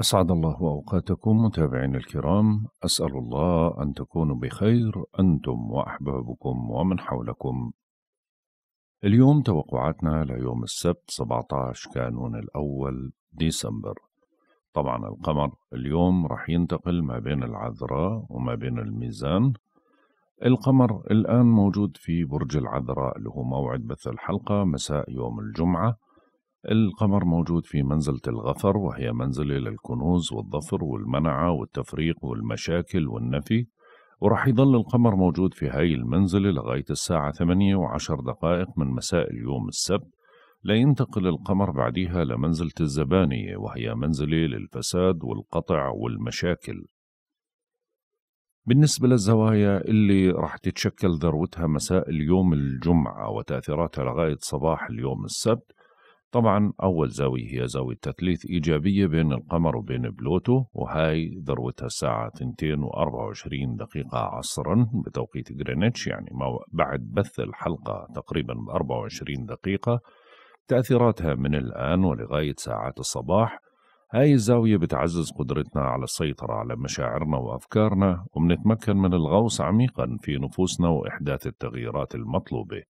أسعد الله أوقاتكم متابعين الكرام. أسأل الله أن تكونوا بخير أنتم وأحبابكم ومن حولكم. اليوم توقعاتنا ليوم السبت 17 كانون الأول ديسمبر. طبعا القمر اليوم رح ينتقل ما بين العذراء وما بين الميزان. القمر الآن موجود في برج العذراء هو موعد بث الحلقة مساء يوم الجمعة. القمر موجود في منزلة الغفر وهي منزلة للكنوز والظفر والمنعة والتفريق والمشاكل والنفي ورح يظل القمر موجود في هاي المنزلة لغاية الساعة 8 وعشر دقائق من مساء اليوم السبت لينتقل القمر بعدها لمنزلة الزبانية وهي منزلة للفساد والقطع والمشاكل. بالنسبة للزوايا اللي راح تتشكل ذروتها مساء اليوم الجمعة وتأثيراتها لغاية صباح اليوم السبت طبعا أول زاوية هي زاوية تثليث إيجابية بين القمر وبين بلوتو وهاي ذروتها الساعة 2 و24 دقيقة عصرا بتوقيت جرينتش يعني بعد بث الحلقة تقريبا ب 24 دقيقة. تأثيراتها من الآن ولغاية ساعات الصباح. هاي الزاوية بتعزز قدرتنا على السيطرة على مشاعرنا وأفكارنا وبنتمكن من الغوص عميقا في نفوسنا وإحداث التغييرات المطلوبة.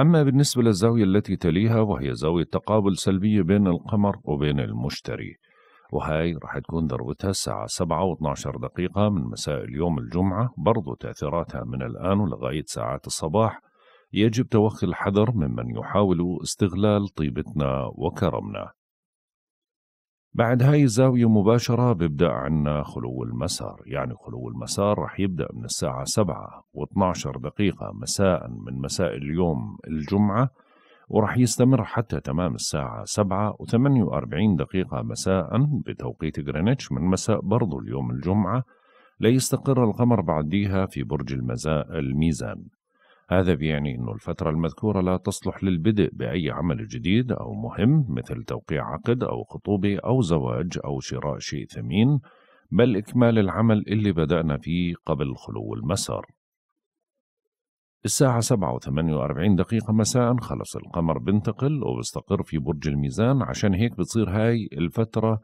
أما بالنسبة للزاوية التي تليها وهي زاوية تقابل سلبية بين القمر وبين المشتري. وهاي راح تكون ذروتها الساعة 7 و12 دقيقة من مساء اليوم الجمعة برضو تأثيراتها من الآن ولغاية ساعات الصباح. يجب توخي الحذر ممن يحاول استغلال طيبتنا وكرمنا. بعد هاي الزاوية مباشرة بيبدأ عنا خلو المسار يعني خلو المسار رح يبدأ من الساعة سبعة و12 دقيقة مساء من مساء اليوم الجمعة ورح يستمر حتى تمام الساعة سبعة وثمانية وأربعين دقيقة مساء بتوقيت غرينتش من مساء برضو اليوم الجمعة ليستقر القمر بعديها في برج الميزان. هذا بيعني أن الفترة المذكورة لا تصلح للبدء بأي عمل جديد أو مهم مثل توقيع عقد أو خطوبة أو زواج أو شراء شيء ثمين بل إكمال العمل اللي بدأنا فيه قبل خلو المسار. الساعة سبعة وثمانية وأربعين دقيقة مساء خلص القمر بنتقل وبستقر في برج الميزان. عشان هيك بتصير هاي الفترة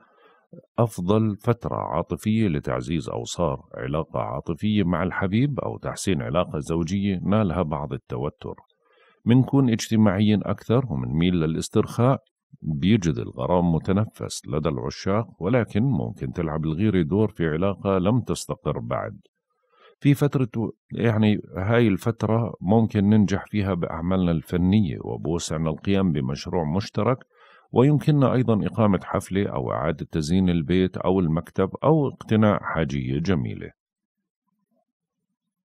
أفضل فترة عاطفية لتعزيز أوصار علاقة عاطفية مع الحبيب أو تحسين علاقة زوجية نالها بعض التوتر. منكون اجتماعيين أكثر ومنميل للاسترخاء بيجد الغرام متنفس لدى العشاق ولكن ممكن تلعب الغيرة دور في علاقة لم تستقر بعد. في فترة يعني هاي الفترة ممكن ننجح فيها بأعمالنا الفنية وبوسعنا القيام بمشروع مشترك ويمكننا أيضا إقامة حفلة أو إعادة تزيين البيت أو المكتب أو اقتناء حاجية جميلة.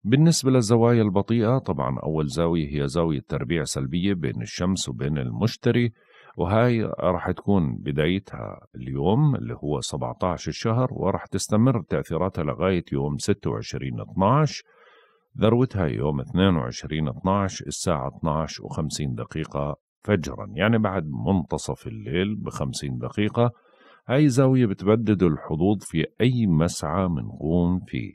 بالنسبة للزوايا البطيئة طبعا أول زاوية هي زاوية تربيع سلبية بين الشمس وبين المشتري وهاي راح تكون بدايتها اليوم اللي هو 17 الشهر وراح تستمر تأثيراتها لغاية يوم 26 12 ذروتها يوم 22 12 الساعة 12 و50 دقيقة فجرا يعني بعد منتصف الليل بخمسين دقيقة هاي زاوية بتبدد الحظوظ في أي مسعى منقوم فيه.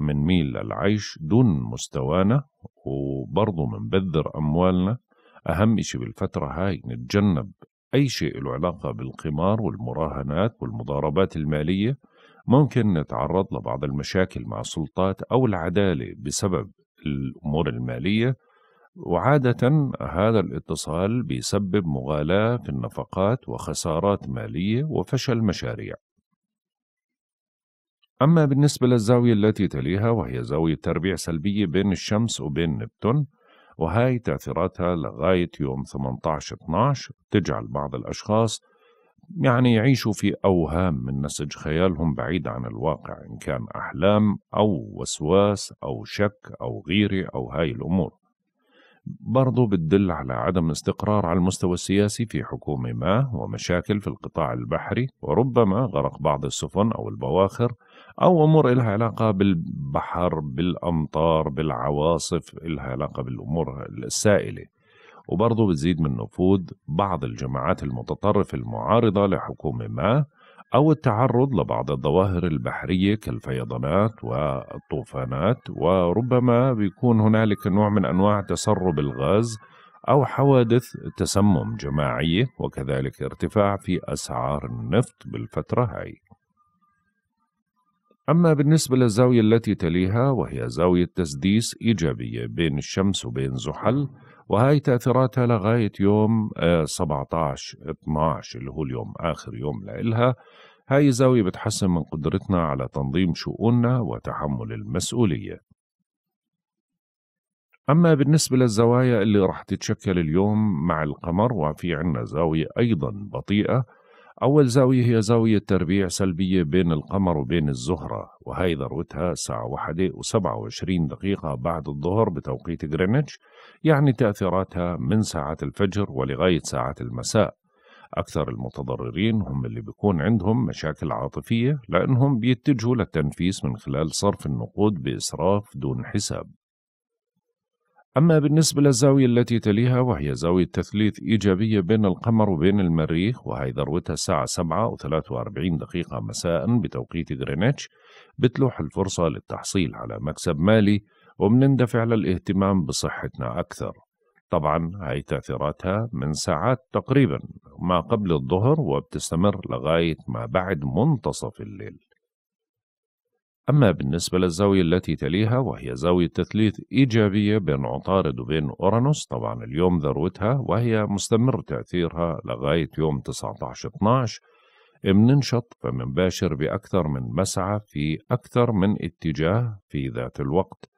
من ميل للعيش دون مستوانا وبرضه منبذر أموالنا. أهم إشي بالفترة هاي نتجنب أي شيء له علاقة بالقمار والمراهنات والمضاربات المالية. ممكن نتعرض لبعض المشاكل مع السلطات أو العدالة بسبب الأمور المالية. وعادة هذا الاتصال بيسبب مغالاة في النفقات وخسارات مالية وفشل مشاريع. أما بالنسبة للزاوية التي تليها وهي زاوية تربيع سلبية بين الشمس وبين نبتون وهاي تأثيراتها لغاية يوم 18-12 تجعل بعض الأشخاص يعني يعيشوا في أوهام من نسج خيالهم بعيد عن الواقع إن كان أحلام أو وسواس أو شك أو غيرة أو هاي الأمور برضو بتدل على عدم استقرار على المستوى السياسي في حكومة ما ومشاكل في القطاع البحري وربما غرق بعض السفن أو البواخر أو أمور إلها علاقة بالبحر بالأمطار بالعواصف إلها علاقة بالأمور السائلة. وبرضو بتزيد من نفوذ بعض الجماعات المتطرفة المعارضة لحكومة ما أو التعرض لبعض الظواهر البحرية كالفيضانات والطوفانات وربما بيكون هنالك نوع من أنواع تسرب الغاز أو حوادث تسمم جماعية وكذلك ارتفاع في أسعار النفط بالفترة هاي. أما بالنسبة للزاوية التي تليها وهي زاوية تسديس إيجابية بين الشمس وبين زحل وهي تأثيراتها لغاية يوم 17 آه، 12 اللي هو اليوم آخر يوم لإلها. هاي الزاوية بتحسن من قدرتنا على تنظيم شؤوننا وتحمل المسؤولية. أما بالنسبة للزوايا اللي راح تتشكل اليوم مع القمر وفي عنا زاوية أيضا بطيئة أول زاوية هي زاوية تربيع سلبية بين القمر وبين الزهرة وهي ذروتها الساعة واحدة وسبعة وعشرين دقيقة بعد الظهر بتوقيت غرينتش يعني تأثيراتها من ساعات الفجر ولغاية ساعات المساء. أكثر المتضررين هم اللي بيكون عندهم مشاكل عاطفية لأنهم بيتجهوا للتنفيس من خلال صرف النقود بإسراف دون حساب. أما بالنسبة للزاوية التي تليها وهي زاوية تثليث إيجابية بين القمر وبين المريخ وهي ذروتها الساعة 7 و43 دقيقة مساء بتوقيت غرينتش بتلوح الفرصة للتحصيل على مكسب مالي وبنندفع للاهتمام بصحتنا أكثر. طبعا هاي تأثيراتها من ساعات تقريبا ما قبل الظهر وبتستمر لغاية ما بعد منتصف الليل. أما بالنسبة للزاوية التي تليها وهي زاوية تثليث إيجابية بين عطارد وبين أورانوس طبعا اليوم ذروتها وهي مستمر تأثيرها لغاية يوم 19-12 مننشط فمنباشر بأكثر من مسعى في أكثر من اتجاه في ذات الوقت.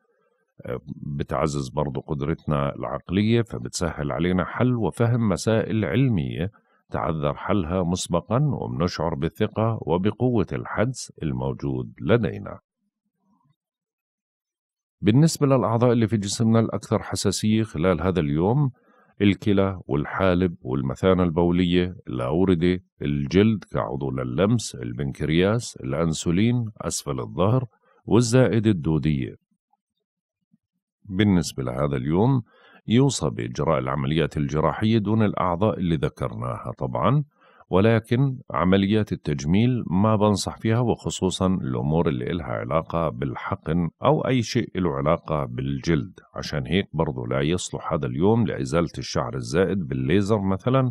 بتعزز برضو قدرتنا العقلية فبتسهل علينا حل وفهم مسائل علمية تعذر حلها مسبقا وبنشعر بالثقة وبقوة الحدس الموجود لدينا. بالنسبة للأعضاء اللي في جسمنا الأكثر حساسية خلال هذا اليوم الكلى والحالب والمثانة البولية الأوردة الجلد كعضو لللمس البنكرياس الأنسولين أسفل الظهر والزائدة الدودية. بالنسبة لهذا اليوم يوصى بإجراء العمليات الجراحية دون الأعضاء اللي ذكرناها طبعا ولكن عمليات التجميل ما بنصح فيها وخصوصا الأمور اللي إلها علاقة بالحقن أو أي شيء له علاقة بالجلد. عشان هيك برضو لا يصلح هذا اليوم لإزالة الشعر الزائد بالليزر مثلا.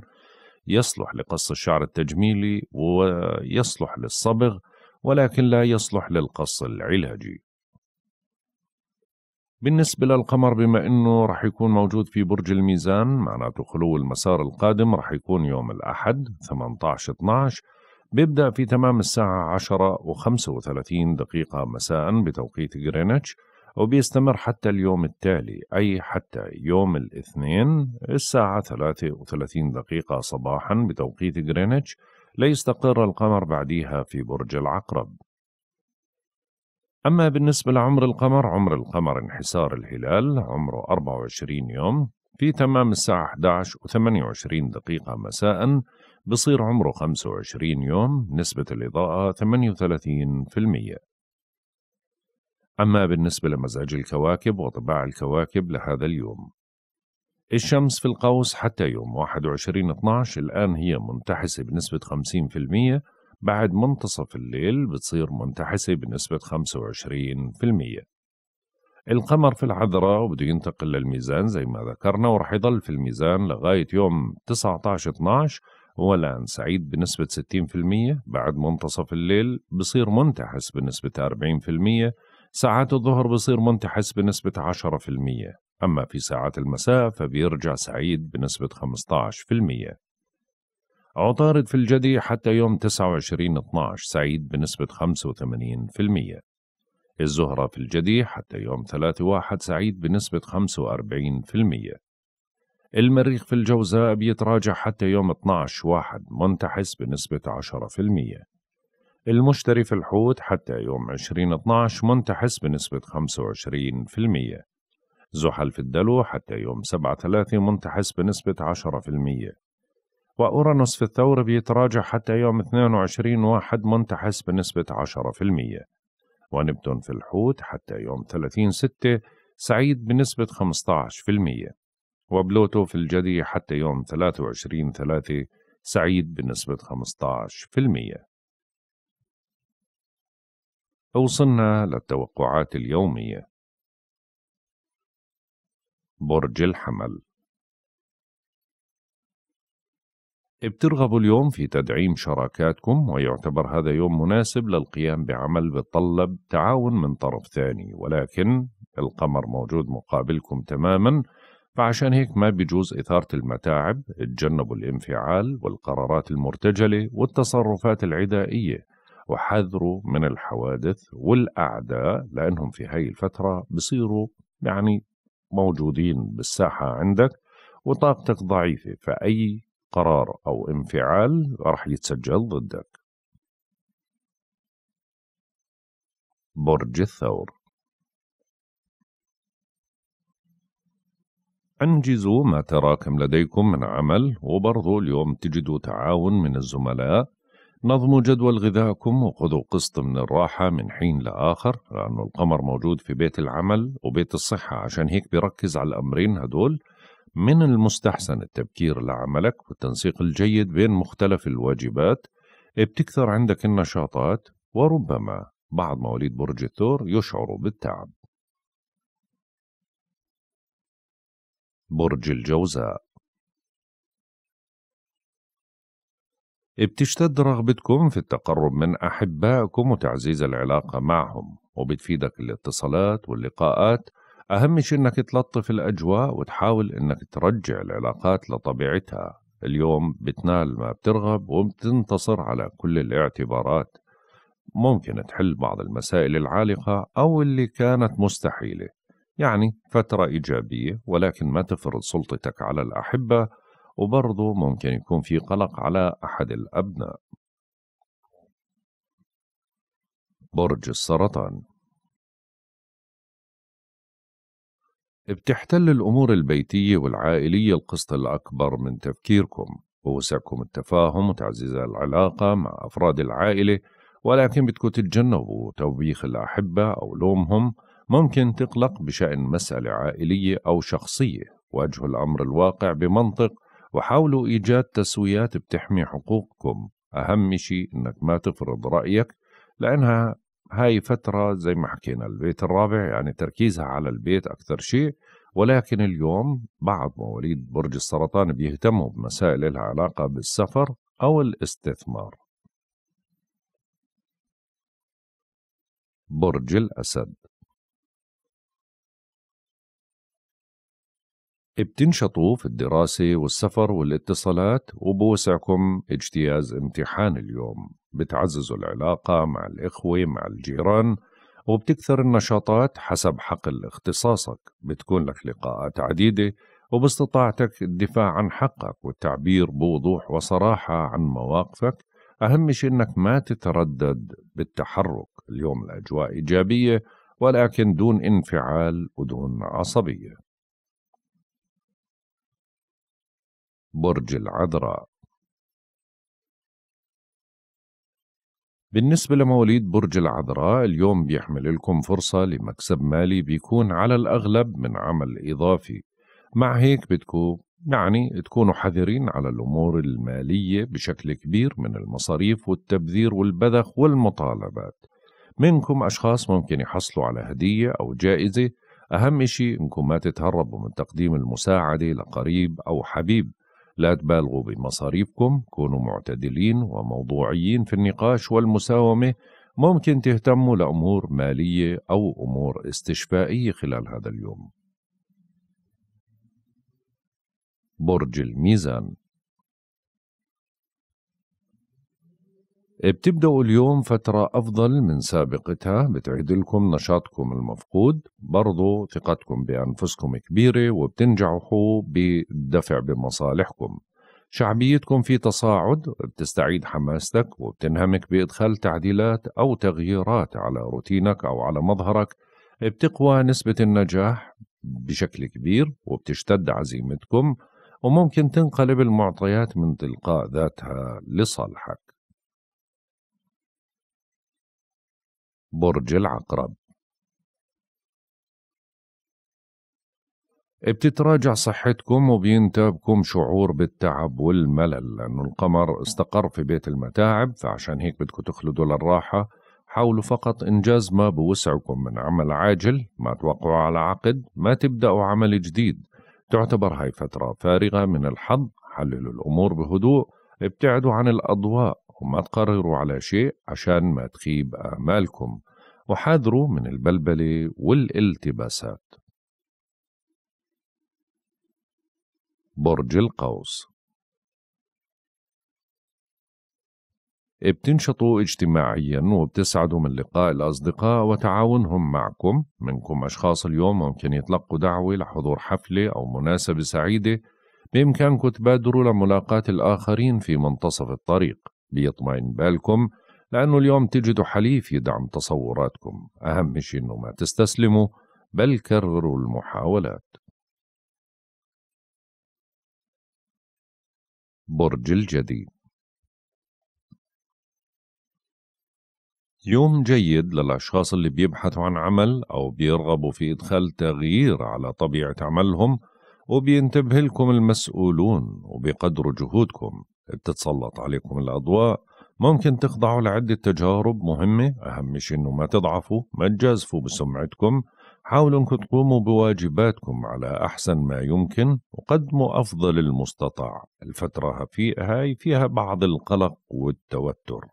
يصلح لقص الشعر التجميلي ويصلح للصبغ ولكن لا يصلح للقص العلاجي. بالنسبة للقمر بما أنه رح يكون موجود في برج الميزان معناته خلو المسار القادم رح يكون يوم الأحد 18-12 بيبدأ في تمام الساعة 10 و35 دقيقة مساء بتوقيت غرينتش وبيستمر حتى اليوم التالي أي حتى يوم الاثنين الساعة 33 دقيقة صباحا بتوقيت غرينتش ليستقر القمر بعديها في برج العقرب. أما بالنسبة لعمر القمر عمر القمر انحسار الهلال عمره 24 يوم في تمام الساعة 11 و 28 دقيقة مساء بصير عمره 25 يوم نسبة الإضاءة 38% أما بالنسبة لمزاج الكواكب وطباع الكواكب لهذا اليوم. الشمس في القوس حتى يوم 21 12 الآن هي منتحسة بنسبة 50% بعد منتصف الليل بتصير منتحسة بنسبة 25% القمر في العذراء وبده ينتقل للميزان زي ما ذكرنا ورح يضل في الميزان لغاية يوم 19-12 هو الآن سعيد بنسبة 60% بعد منتصف الليل بصير منتحس بنسبة 40% ساعات الظهر بصير منتحس بنسبة 10% أما في ساعات المساء فبيرجع سعيد بنسبة 15% عطارد في الجدي حتى يوم 29 12 سعيد بنسبة 85% الزهرة في الجدي حتى يوم 3 1 سعيد بنسبة 45% المريخ في الجوزاء بيتراجع حتى يوم 12 واحد منتحس بنسبة 10% المشتري في الحوت حتى يوم 20 12 منتحس بنسبة 25% زحل في الدلو حتى يوم 7 3 منتحس بنسبة 10% وأورانوس في الثور بيتراجع حتى يوم 22 واحد منتحس بنسبة 10% ونبتون في الحوت حتى يوم 30 ستة سعيد بنسبة 15% وبلوتو في الجدي حتى يوم 23 ثلاثة سعيد بنسبة 15% وصلنا للتوقعات اليومية. برج الحمل. بترغبوا اليوم في تدعيم شراكاتكم ويعتبر هذا يوم مناسب للقيام بعمل بتطلب تعاون من طرف ثاني. ولكن القمر موجود مقابلكم تماما فعشان هيك ما بيجوز إثارة المتاعب تجنبوا الانفعال والقرارات المرتجلة والتصرفات العدائية. وحذروا من الحوادث والأعداء لأنهم في هاي الفترة بصيروا يعني موجودين بالساحة عندك وطاقتك ضعيفة. فأي قرار أو انفعال راح يتسجل ضدك. برج الثور. انجزوا ما تراكم لديكم من عمل وبرضو اليوم تجدوا تعاون من الزملاء. نظموا جدول غذائكم وخذوا قسط من الراحة من حين لآخر لأنه القمر موجود في بيت العمل وبيت الصحة عشان هيك بيركز على الأمرين هدول. من المستحسن التبكير لعملك والتنسيق الجيد بين مختلف الواجبات. بتكثر عندك النشاطات وربما بعض مواليد برج الثور يشعروا بالتعب. برج الجوزاء. بتشتد رغبتكم في التقرب من أحبائكم وتعزيز العلاقة معهم وبتفيدك الاتصالات واللقاءات أهم شيء إنك تلطف الأجواء وتحاول إنك ترجع العلاقات لطبيعتها. اليوم بتنال ما بترغب وبتنتصر على كل الاعتبارات. ممكن تحل بعض المسائل العالقة أو اللي كانت مستحيلة يعني فترة إيجابية ولكن ما تفرض سلطتك على الأحبة وبرضه ممكن يكون في قلق على أحد الأبناء. برج السرطان بتحتل الأمور البيتية والعائلية القسط الأكبر من تفكيركم ووسعكم التفاهم وتعزيز العلاقة مع أفراد العائلة ولكن بدكم تتجنبوا توبيخ الأحبة أو لومهم. ممكن تقلق بشأن مسألة عائلية أو شخصية. واجهوا الأمر الواقع بمنطق وحاولوا إيجاد تسويات بتحمي حقوقكم. أهم شيء إنك ما تفرض رأيك لأنها هاي فترة زي ما حكينا البيت الرابع يعني تركيزها على البيت أكثر شيء ولكن اليوم بعض مواليد برج السرطان بيهتموا بمسائل لها علاقة بالسفر أو الاستثمار. برج الأسد بتنشطوا في الدراسة والسفر والاتصالات وبوسعكم اجتياز امتحان اليوم. بتعززوا العلاقة مع الإخوة مع الجيران وبتكثر النشاطات حسب حقل اختصاصك بتكون لك لقاءات عديدة وباستطاعتك الدفاع عن حقك والتعبير بوضوح وصراحة عن مواقفك. أهم شيء أنك ما تتردد بالتحرك. اليوم الأجواء إيجابية ولكن دون انفعال ودون عصبية. برج العذراء. بالنسبة لمواليد برج العذراء اليوم بيحمل لكم فرصة لمكسب مالي بيكون على الأغلب من عمل إضافي. مع هيك بدكم يعني تكونوا حذرين على الأمور المالية بشكل كبير من المصاريف والتبذير والبذخ والمطالبات. منكم أشخاص ممكن يحصلوا على هدية أو جائزة. أهم شيء إنكم ما تتهربوا من تقديم المساعدة لقريب أو حبيب. لا تبالغوا بمصاريفكم كونوا معتدلين وموضوعيين في النقاش والمساومة. ممكن تهتموا لأمور مالية أو أمور استشفائية خلال هذا اليوم. برج الميزان. بتبدأوا اليوم فترة أفضل من سابقتها بتعيد لكم نشاطكم المفقود. برضو ثقتكم بأنفسكم كبيرة وبتنجحوا بالدفع بمصالحكم. شعبيتكم في تصاعد بتستعيد حماستك وبتنهمك بإدخال تعديلات أو تغييرات على روتينك أو على مظهرك. بتقوى نسبة النجاح بشكل كبير وبتشتد عزيمتكم وممكن تنقلب المعطيات من تلقاء ذاتها لصالحك. برج العقرب. بتتراجع صحتكم وبينتابكم شعور بالتعب والملل لأنه القمر استقر في بيت المتاعب فعشان هيك بدكم تخلدوا للراحة. حاولوا فقط إنجاز ما بوسعكم من عمل عاجل ما توقعوا على عقد ما تبدأوا عمل جديد. تعتبر هاي فترة فارغة من الحظ حللوا الأمور بهدوء ابتعدوا عن الأضواء. وما تقرروا على شيء عشان ما تخيب آمالكم وحاذروا من البلبلة والالتباسات. برج القوس. بتنشطوا اجتماعيا وبتسعدوا من لقاء الأصدقاء وتعاونهم معكم. منكم أشخاص اليوم ممكن يتلقوا دعوة لحضور حفلة أو مناسبة سعيدة. بإمكانكم تبادروا لملاقاة الآخرين في منتصف الطريق. بيطمئن بالكم لأنه اليوم تجدوا حليف يدعم تصوراتكم. أهم شيء أنه ما تستسلموا بل كرروا المحاولات. برج الجديد. يوم جيد للأشخاص اللي بيبحثوا عن عمل أو بيرغبوا في إدخال تغيير على طبيعة عملهم وبينتبه لكم المسؤولون وبقدروا جهودكم. بتتسلط عليكم الأضواء. ممكن تخضعوا لعدة تجارب مهمة أهم شيء إنه ما تضعفوا ما تجازفوا بسمعتكم. حاولوا إنكم تقوموا بواجباتكم على أحسن ما يمكن وقدموا أفضل المستطاع. الفترة في هاي فيها بعض القلق والتوتر.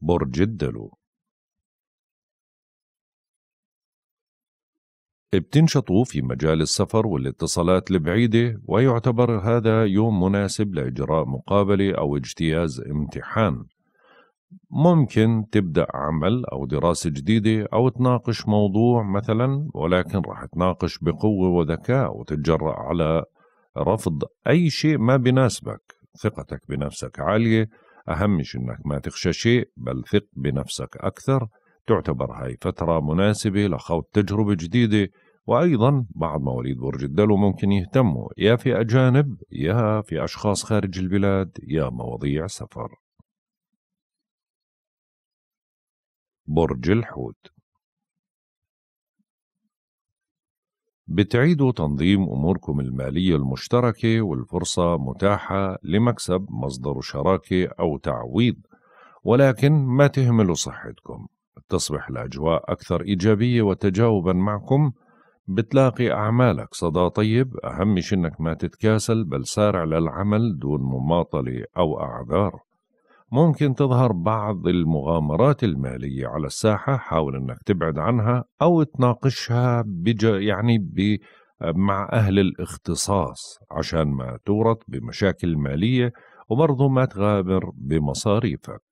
برج الدلو. بتنشطوا في مجال السفر والاتصالات البعيدة ويعتبر هذا يوم مناسب لإجراء مقابلة أو اجتياز امتحان. ممكن تبدأ عمل أو دراسة جديدة أو تناقش موضوع مثلا ولكن راح تناقش بقوة وذكاء وتتجرأ على رفض أي شيء ما بناسبك. ثقتك بنفسك عالية أهم شيء إنك ما تخشى شيء بل ثق بنفسك أكثر. تعتبر هاي فترة مناسبة لخوض تجربة جديدة وأيضا بعض مواليد برج الدلو ممكن يهتموا يا في أجانب يا في أشخاص خارج البلاد يا مواضيع سفر. برج الحوت. بتعيدوا تنظيم أموركم المالية المشتركة والفرصة متاحة لمكسب مصدر شراكة أو تعويض ولكن ما تهملوا صحتكم. تصبح الأجواء أكثر إيجابية وتجاوبا معكم. بتلاقي أعمالك صدى طيب أهم شي إنك ما تتكاسل بل سارع للعمل دون مماطلة أو أعذار. ممكن تظهر بعض المغامرات المالية على الساحة حاول إنك تبعد عنها أو تناقشها بج يعني ب مع أهل الاختصاص عشان ما تورط بمشاكل مالية وبرضه ما تغامر بمصاريفك.